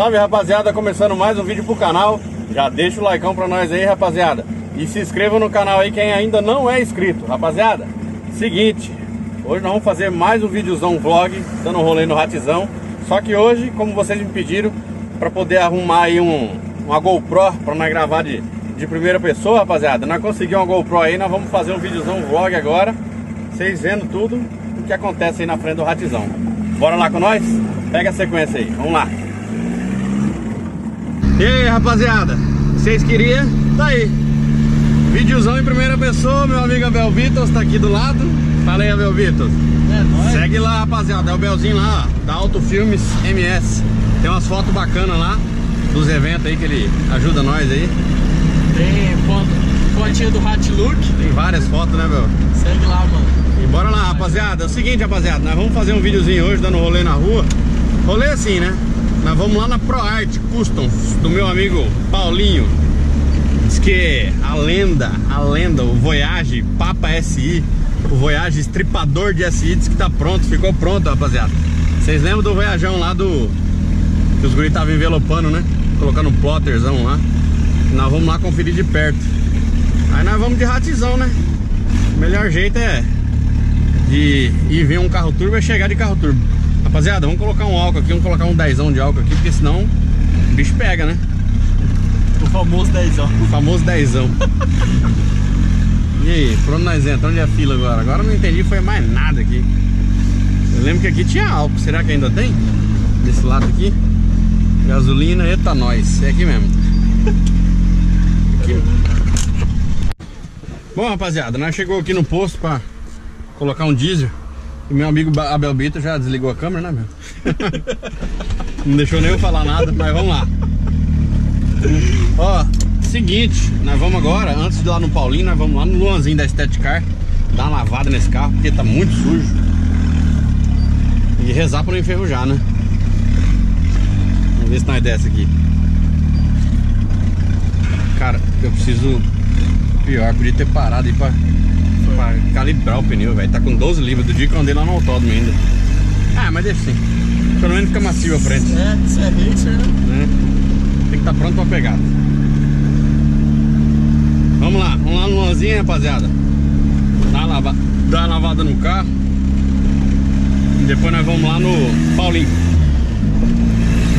Salve rapaziada, começando mais um vídeo pro canal. Já deixa o like pra nós aí rapaziada. E se inscreva no canal aí quem ainda não é inscrito Rapaziada, seguinte Hoje nós vamos fazer mais um videozão vlog Dando um rolê no ratizão. Só que hoje, como vocês me pediram Pra poder arrumar aí um, uma GoPro Pra nós gravar de, de primeira pessoa rapaziada Nós conseguimos uma GoPro aí Nós vamos fazer um videozão vlog agora. Vocês vendo tudo o que acontece aí na frente do ratizão. Bora lá com nós? Pega a sequência aí, vamos lá e aí rapaziada, vocês queriam? Tá aí. Videozão em primeira pessoa, meu amigo Abel Vitos tá aqui do lado. Fala aí Abel Vitos é, nóis. Segue lá rapaziada, é o Belzinho lá, ó, da Auto Filmes MS Tem umas fotos bacanas lá Dos eventos aí que ele ajuda nós aí. Tem foto, fotinha do Hot Look Tem várias fotos né Bel? Segue lá mano. E bora lá rapaziada, é o seguinte rapaziada Nós vamos fazer um videozinho hoje dando rolê na rua. Rolê assim né nós vamos lá na ProArt Customs do meu amigo Paulinho. Diz que a lenda, a lenda, o Voyage Papa SI, o Voyage estripador de SI, diz que tá pronto, ficou pronto, rapaziada. Vocês lembram do Voyajão lá do. Que os guris estavam envelopando, né? Colocando um plotterzão lá. Nós vamos lá conferir de perto. Aí nós vamos de ratizão, né? O melhor jeito é de ir ver um carro turbo é chegar de carro turbo. Rapaziada, vamos colocar um álcool aqui, vamos colocar um dezão de álcool aqui, porque senão o bicho pega, né? O famoso dezão. O famoso dezão. e aí, por onde nós entramos? Onde é a fila agora? Agora não entendi, foi mais nada aqui. Eu lembro que aqui tinha álcool, será que ainda tem? Desse lado aqui. Gasolina, eita nós, é aqui mesmo. Aqui. Bom, rapaziada, nós chegou aqui no posto pra colocar um diesel. E meu amigo Abel Bito já desligou a câmera, né, meu? Não deixou nem eu falar nada, mas vamos lá. Ó, seguinte, nós vamos agora, antes de ir lá no Paulinho, nós vamos lá no Luanzinho da Car, dar uma lavada nesse carro, porque tá muito sujo. E rezar pra não enferrujar, né? Vamos ver se nós desce aqui. Cara, eu preciso. Pior, podia ter parado aí pra pra calibrar o pneu, velho. Tá com 12 libras do dia que eu andei lá no autódromo ainda. Ah, mas deixa assim. Pelo menos fica macio a frente. É, isso é racer, né? É. Tem que estar tá pronto pra pegar. Vamos lá, vamos lá no Lanzinho, rapaziada. Dá uma, lava, dá uma lavada no carro. E depois nós vamos lá no Paulinho.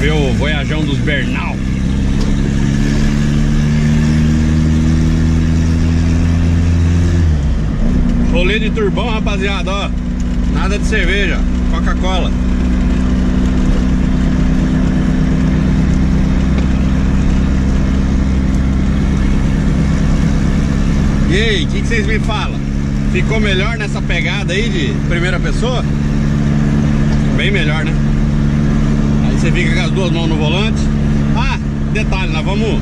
Ver o voyajão dos Bernal. Rolê de turbão, rapaziada, ó. Nada de cerveja, Coca-Cola. E aí, o que, vocês me falam? Ficou melhor nessa pegada aí de primeira pessoa? Bem melhor, né? Aí você fica com as duas mãos no volante. Ah, detalhe, nós vamos...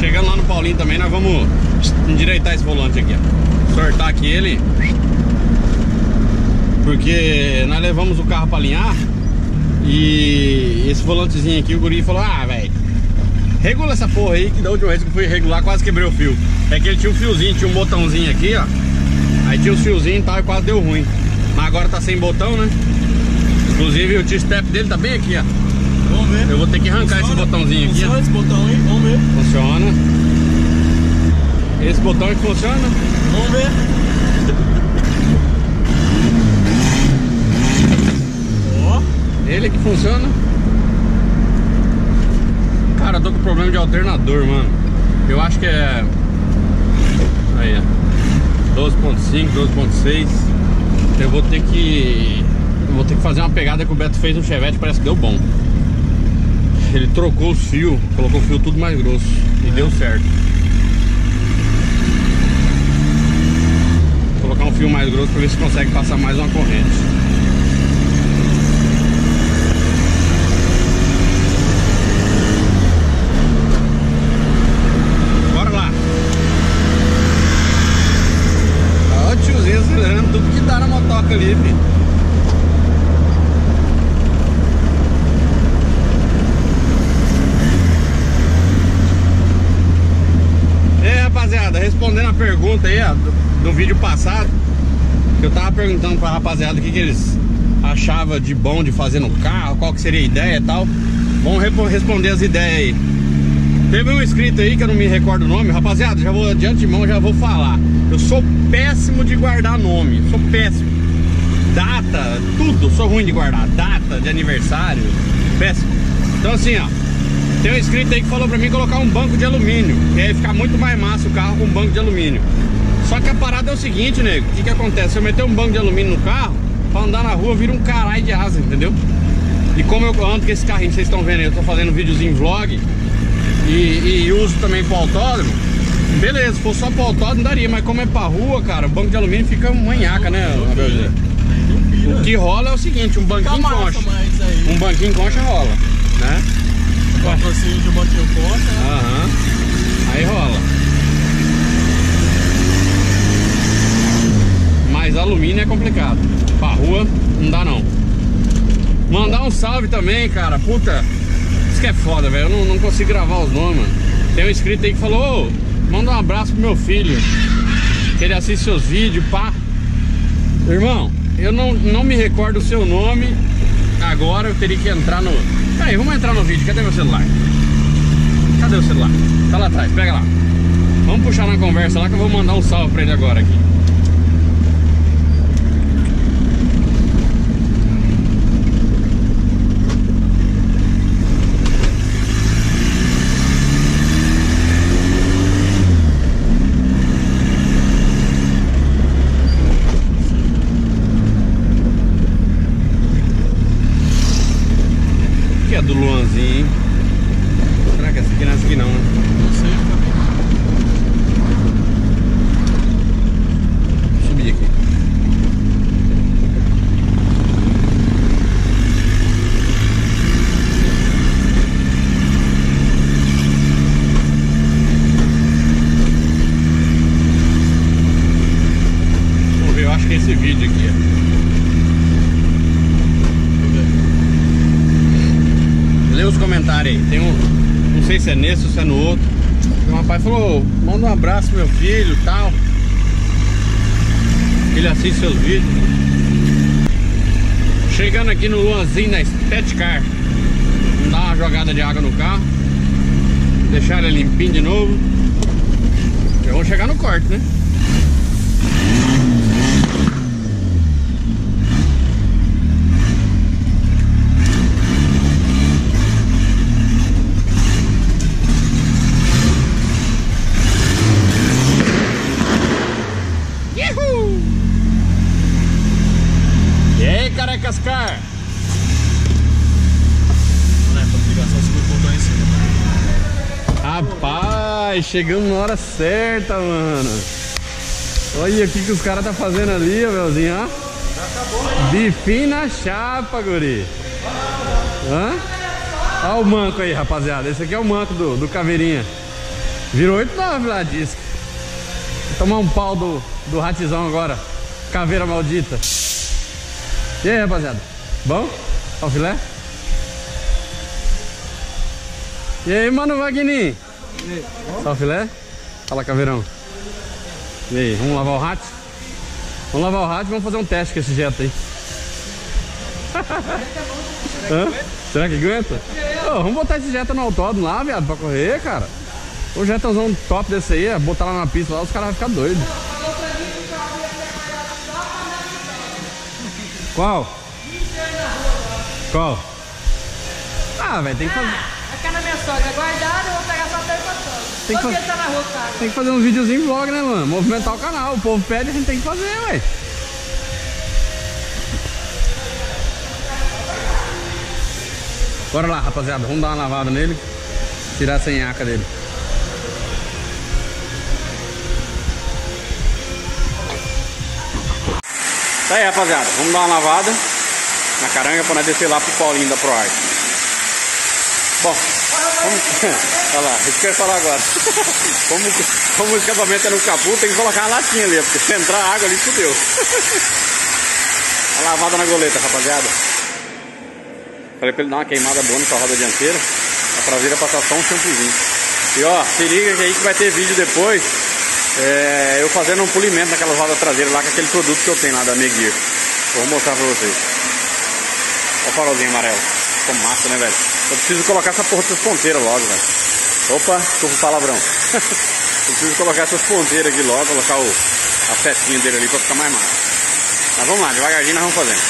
Chegando lá no Paulinho também, nós vamos endireitar esse volante aqui, ó sortar aqui ele. Porque nós levamos o carro pra alinhar E esse volantezinho aqui, o guri falou Ah, velho Regula essa porra aí, que da última vez que eu fui regular quase quebrei o fio. É que ele tinha um fiozinho, tinha um botãozinho aqui, ó. Aí tinha os fiozinhos e tal, e quase deu ruim. Mas agora tá sem botão, né? Inclusive o T-step dele tá bem aqui, ó. Vamos ver. Eu vou ter que arrancar Funciona? esse botãozinho aqui Funciona esse botão aí? Vamos ver. Funciona Esse botão que funciona Vamos ver. Ó. Ele que funciona. Cara, eu tô com problema de alternador, mano. Eu acho que é. Aí, ó. 12.5, 12.6. Eu vou ter que. Eu vou ter que fazer uma pegada que o Beto fez no Chevette, parece que deu bom. Ele trocou os fios, colocou o fio tudo mais grosso. E é. deu certo. colocar um fio mais grosso para ver se consegue passar mais uma corrente. Bora lá. Ó o tiozinho acelerando tudo que dá na motoca ali, rapaziada, respondendo a pergunta aí, no vídeo passado Eu tava perguntando pra rapaziada o que, que eles achavam de bom de fazer no carro Qual que seria a ideia e tal Vamos responder as ideias aí. Teve um inscrito aí que eu não me recordo o nome. Rapaziada, já vou de antemão, já vou falar. Eu sou péssimo de guardar nome. Sou péssimo. Data, tudo. Sou ruim de guardar. Data de aniversário. Péssimo. Então assim, ó. Tem um inscrito aí que falou pra mim colocar um banco de alumínio. Que aí ficar muito mais massa o carro com um banco de alumínio. Só que a parada é o seguinte, nego. O que que acontece? Se eu meter um banco de alumínio no carro, pra andar na rua vira um caralho de asa, entendeu? E como eu ando com esse carrinho, vocês estão vendo, eu tô fazendo videozinho vlog e, e uso também pro autódromo. Beleza, se for só pro autódromo daria, mas como é pra rua, cara, o banco de alumínio fica manhaca, né, Abel O que rola é o seguinte, um banquinho concha. Um banquinho concha rola, né? Patrocínio de um banquinho concha, né? Aham. Aí rola. Mas alumínio é complicado. Pra rua não dá não. Mandar um salve também, cara. Puta, isso que é foda, velho. Eu não, não, consigo gravar os nomes. Tem um inscrito aí que falou: Ô, manda um abraço pro meu filho. Que ele assiste seus vídeos, pá. Irmão, eu não, não me recordo o seu nome. Agora eu teria que entrar no. Peraí, vamos entrar no vídeo. Cadê meu celular? Cadê o celular? Tá lá atrás, pega lá. Vamos puxar na conversa lá que eu vou mandar um salve pra ele agora aqui. Se é nesse ou se é no outro. O rapaz falou, manda um abraço meu filho tal. Ele assiste seus vídeos. Chegando aqui no Luanzinho na Petcar. Vamos dar uma jogada de água no carro. Deixar ele limpinho de novo. Já vamos chegar no corte, né? Cascar. Rapaz, chegamos na hora certa, mano. Olha o que, que os caras tá fazendo ali, Abelzinho, ó. Bifinho na chapa, guri. Hã? Olha o manco aí, rapaziada. Esse aqui é o manco do, do caveirinha. Virou 8,9 lá, disco. Vou tomar um pau do, do ratizão agora. Caveira maldita. E aí, rapaziada? Bom? Ó o filé? E aí, mano Wagner? Só o filé? Fala, caveirão. E aí, vamos lavar o rato? Vamos lavar o rato e vamos fazer um teste com esse jeto aí. Hã? Será que aguenta? Vamos botar esse jeta no autódromo lá, viado, pra correr, cara. O jetãozão top desse aí, botar lá na pista lá, os caras vão ficar doidos. Qual? Qual? Ah, velho, tem que fazer. Ah, aqui na minha sogra guardada, eu vou pegar só até sogra. Tem que, fazer... tá na rua, cara. tem que fazer uns videozinhos vlog, né, mano? Movimentar o canal. O povo pede, a gente tem que fazer, velho. Bora lá, rapaziada. Vamos dar uma lavada nele. Tirar essa nhaca dele. Tá aí, rapaziada. Vamos dar uma lavada na caranga para nós descer lá pro Paulinho da ProArt. Bom, como... olha lá, isso que eu ia falar agora. como, como o escapamento é no capu, tem que colocar uma latinha ali, porque se entrar água ali, fudeu. a lavada na goleta, rapaziada. Falei pra ele dar uma queimada boa na roda dianteira. A traseira passar só um shampoozinho. E ó, se liga que aí que vai ter vídeo depois é, eu fazendo um polimento naquela roda traseira lá com aquele produto que eu tenho lá da Meguiar. Vou mostrar pra vocês. Olha o farolzinho amarelo. Ficou massa, né, velho? Eu preciso colocar essa porra dessas ponteiras logo, velho. Opa, desculpa o palavrão. Eu preciso colocar essas ponteiras aqui logo, colocar o, a setinha dele ali pra ficar mais massa. Mas vamos lá, devagarzinho nós vamos fazendo.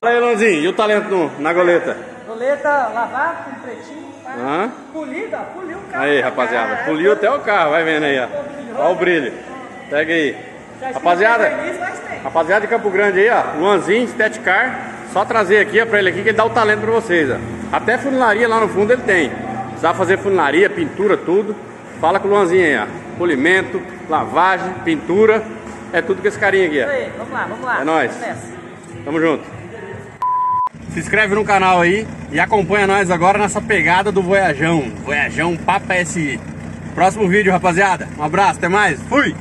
Fala aí, Lonzinho, e o talento na goleta? Goleta lavada com pretinho. Tá? Hã? Polida, poliu o carro. Aí, rapaziada, É, poliu até o carro, vai vendo aí, ó. Olha o brilho. Pega aí. Rapaziada, rapaziada de Campo Grande aí, ó. Luanzinho, Stet Car. Só trazer aqui, ó, pra ele aqui que ele dá o talento pra vocês, ó. Até funilaria lá no fundo ele tem. Precisar fazer funilaria, pintura, tudo. Fala com o Luanzinho aí, ó. Polimento, lavagem, pintura. É tudo com esse carinha aqui, ó. vamos lá, vamos lá. É nóis. Tamo junto. Se inscreve no canal aí e acompanha nós agora nessa pegada do Voyajão. Voyajão Papa SI. Próximo vídeo, rapaziada. Um abraço, até mais. Fui!